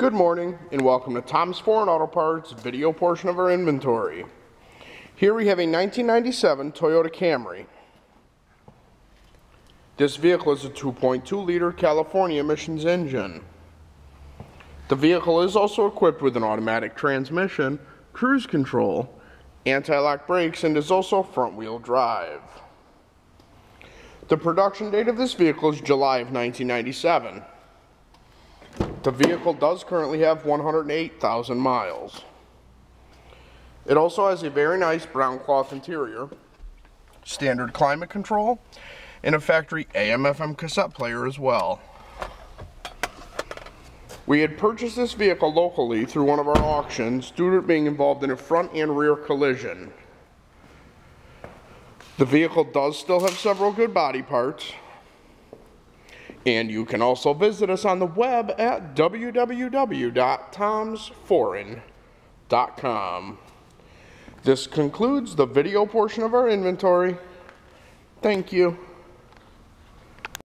Good morning and welcome to Tom's Foreign Auto Parts video portion of our inventory. Here we have a 1997 Toyota Camry. This vehicle is a 2.2 liter California emissions engine. The vehicle is also equipped with an automatic transmission, cruise control, anti-lock brakes, and is also front wheel drive. The production date of this vehicle is July of 1997. The vehicle does currently have 108,000 miles. It also has a very nice brown cloth interior, standard climate control, and a factory AM FM cassette player as well. We had purchased this vehicle locally through one of our auctions due to it being involved in a front and rear collision. The vehicle does still have several good body parts, and you can also visit us on the web at www.tomsforeign.com. This concludes the video portion of our inventory. Thank you.